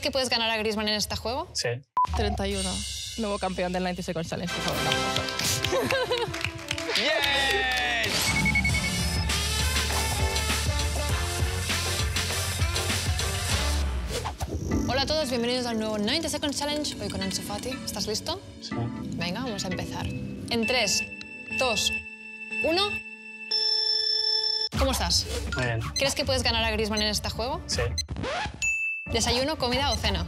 ¿Crees que puedes ganar a Griezmann en este juego? Sí. 31. Nuevo campeón del 90 Second Challenge, por favor. Hola a todos, bienvenidos al nuevo 90 Seconds Challenge. Hoy con Ansu Fati. ¿Estás listo? Sí. Venga, vamos a empezar. En 3, 2, 1. ¿Cómo estás? Muy bien. ¿Crees que puedes ganar a Griezmann en este juego? Sí. ¿Desayuno, comida o cena?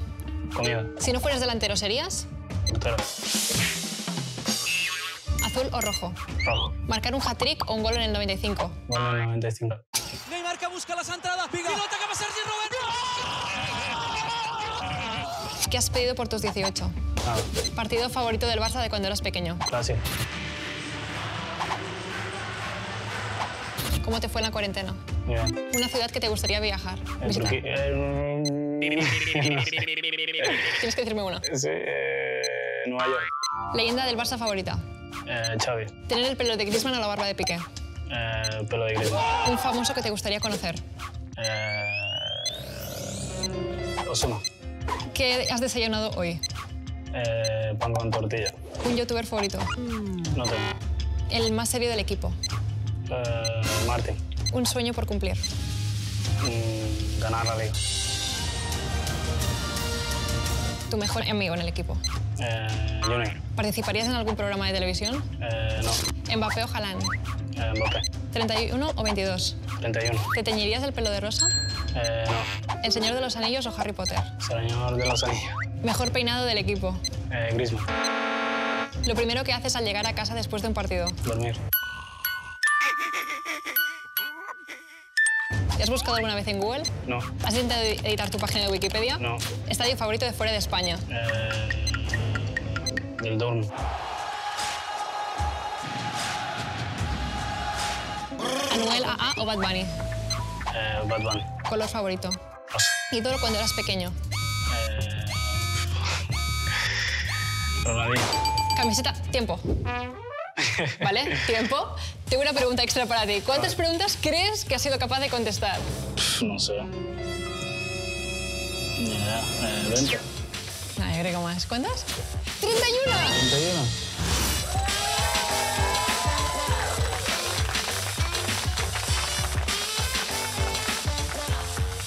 Comida. Si no fueras delantero, ¿serías? Portero. ¿Azul o rojo? Rojo. ¿Marcar un hat-trick o un gol en el 95? Gol en el 95. Neymar que busca las entradas. Pilota que va a Sergi Roberto. ¿Qué has pedido por tus 18? Nada. ¿Partido favorito del Barça de cuando eras pequeño? Brasil. ¿Cómo te fue en la cuarentena? Bien. ¿Una ciudad que te gustaría viajar? En visitar? Turquía. eh, Tienes que decirme una. sí. eh, Nueva York. Leyenda del Barça favorita. Eh, Xavi. ¿Tener el pelo de Griezmann o la barba de Piqué? Eh, pelo de Griezmann. ¿Un famoso que te gustaría conocer? Eh, Osuna. ¿Qué has desayunado hoy? Eh, pan con tortilla. ¿Un youtuber favorito? No tengo. ¿El más serio del equipo? Eh, Martín. ¿Un sueño por cumplir? Mm, ganar la liga. ¿Tu mejor amigo en el equipo? Eh, Junior. ¿Participarías en algún programa de televisión? Eh, no. ¿Mbappé o Haaland? Eh, Mbappé. ¿31 o 22? 31. ¿Te teñirías el pelo de rosa? Eh, no. ¿El Señor de los Anillos o Harry Potter? Señor de los Anillos. ¿Mejor peinado del equipo? Eh, Griezmann. Lo primero que haces al llegar a casa después de un partido. Dormir. ¿Te has buscado alguna vez en Google? No. ¿Has intentado editar tu página de Wikipedia? No. ¿Estadio favorito de fuera de España? Eh, del Dortmund. ¿Anuel AA o Bad Bunny? Eh, Bad Bunny. ¿Color favorito? Rosa. ¿Ídolo cuando eras pequeño? Eh, Ronaldinho. Camiseta, tiempo. ¿Vale? Tiempo. Tengo una pregunta extra para ti. ¿Cuántas preguntas crees que has sido capaz de contestar? Pff, No sé. Ya, eh, 20. No, yo creo que más. ¿Cuántas? ¡31! 31.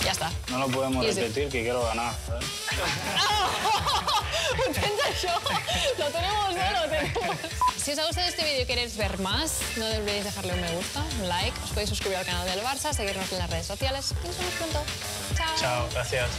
Ya está. No lo podemos Easy. repetir, que quiero ganar. Pensa això. Lo tenemos, ¿no? Lo tenemos. Si os ha gustado este vídeo y queréis ver más, no olvidéis dejarle un me gusta, un like, os podéis suscribir al canal del Barça, seguirnos en las redes sociales y nos vemos pronto. Chao. Chao, gracias.